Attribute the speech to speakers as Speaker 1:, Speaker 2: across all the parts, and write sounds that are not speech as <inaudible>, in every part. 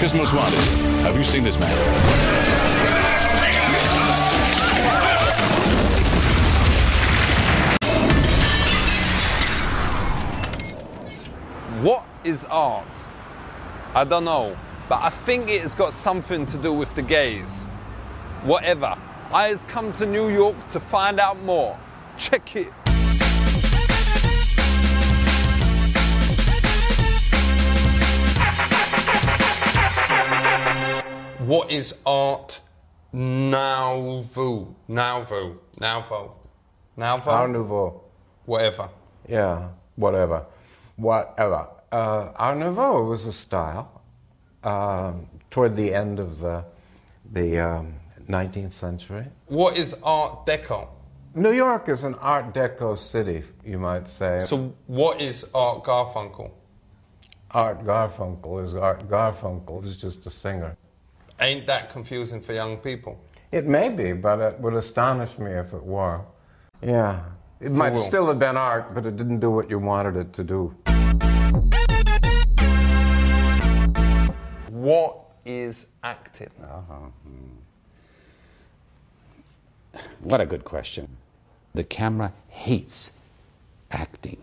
Speaker 1: America's Most Wanted. Have you seen this man?
Speaker 2: What is art? I don't know, but I think it has got something to do with the gays. Whatever. I has come to New York to find out more. Check it. What is art nouveau? Nouveau. Nouveau. Nouveau?
Speaker 3: Art Nouveau.
Speaker 2: Whatever.
Speaker 3: Yeah, whatever. Whatever. Uh, Art Nouveau was a style um, toward the end of the, the um, 19th century.
Speaker 2: What is Art Deco?
Speaker 3: New York is an Art Deco city, you might say.
Speaker 2: So, what is Art Garfunkel?
Speaker 3: Art Garfunkel is Art Garfunkel is just a singer.
Speaker 2: Ain't that confusing for young people?
Speaker 3: It may be, but it would astonish me if it were. Yeah. It might
Speaker 2: Cool.
Speaker 3: still have been art, but it didn't do what you wanted it to do.
Speaker 2: What is acting? Uh-huh. Hmm.
Speaker 4: What a good question. The camera hates acting.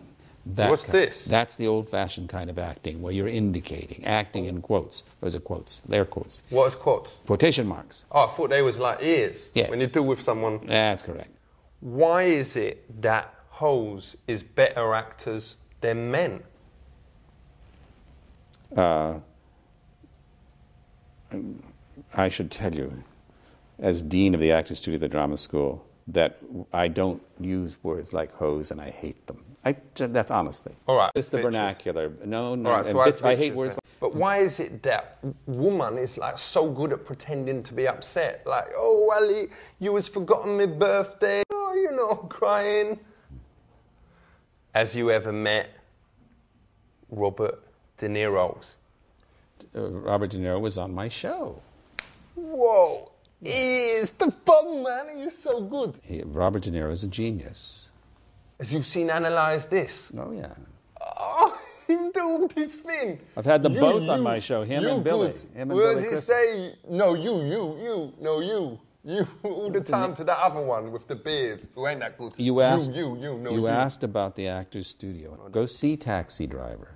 Speaker 4: That
Speaker 2: What's
Speaker 4: ki-
Speaker 2: this?
Speaker 4: That's the old fashioned kind of acting where you're indicating, acting in quotes. Those are quotes. They're quotes.
Speaker 2: What is quotes?
Speaker 4: Quotation marks.
Speaker 2: Oh, I thought they was like ears.
Speaker 4: Yeah.
Speaker 2: When you do with someone.
Speaker 4: Yeah, that's correct.
Speaker 2: Why is it that hoes is better actors than men?
Speaker 4: Uh, I should tell you, as Dean of the Acting Studio of the Drama School, that I don't use words like hoes and I hate them. I, that's honestly.
Speaker 2: All right,
Speaker 4: It's the
Speaker 2: bitches.
Speaker 4: vernacular. No, no.
Speaker 2: All right, so
Speaker 4: and
Speaker 2: why
Speaker 4: bitch- I hate words
Speaker 2: then? But why is it that woman is like so good at pretending to be upset? Like, oh, Ali, you has forgotten my birthday. Oh, you know, crying. Has you ever met Robert De Niro's?
Speaker 4: uh, Robert De Niro was on my show.
Speaker 2: Whoa, is the fun man. He is so good.
Speaker 4: He, Robert De Niro is a genius.
Speaker 2: As you've seen, analyze this.
Speaker 4: Oh, yeah.
Speaker 2: Oh, <laughs> him doing this thing.
Speaker 4: I've had them both on my show, him
Speaker 2: you
Speaker 4: and Billy.
Speaker 2: good.
Speaker 4: Him and
Speaker 2: What
Speaker 4: Billy
Speaker 2: does it
Speaker 4: Crystal.
Speaker 2: say? No, you, you, you, no, you. You <laughs> all the time to the other one with the beard who ain't that good.
Speaker 4: You asked,
Speaker 2: you, you, you, no,
Speaker 4: you
Speaker 2: you.
Speaker 4: asked about the actor's studio. Go see Taxi Driver.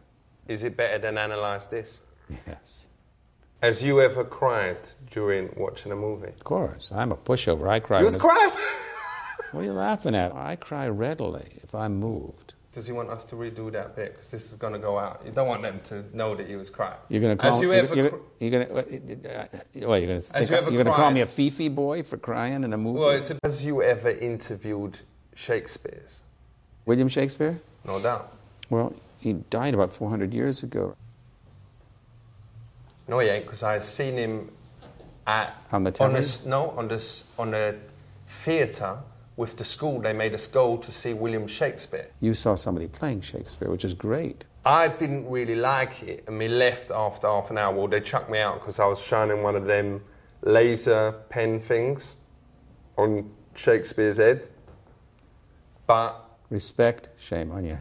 Speaker 2: Is it better than analyze this?
Speaker 4: Yes.
Speaker 2: Has you ever cried during watching a movie?
Speaker 4: Of course. I'm a pushover. I cry.
Speaker 2: You was crying.
Speaker 4: What are you laughing at? I cry readily if I'm moved.
Speaker 2: Does he want us to redo that bit? Because this is going to go out. You don't want them to know that he was crying.
Speaker 4: You're going to call uh, uh,
Speaker 2: Has you ever
Speaker 4: you're, you're going to you're going to
Speaker 2: you ever
Speaker 4: you're going to call me a fifi boy for crying in a movie?
Speaker 2: Well, it's, has you ever interviewed Shakespeare's?
Speaker 4: William Shakespeare?
Speaker 2: No doubt.
Speaker 4: Well, he died about 400 years ago.
Speaker 2: No, he ain't, because I've seen him at
Speaker 4: On the
Speaker 2: no on the on the theatre with the school. They made us go to see William Shakespeare.
Speaker 4: You saw somebody playing Shakespeare, which is great.
Speaker 2: I didn't really like it, and we left after half an hour. Well, they chucked me out because I was shining one of them laser pen things on Shakespeare's head. But
Speaker 4: Respect, shame on you.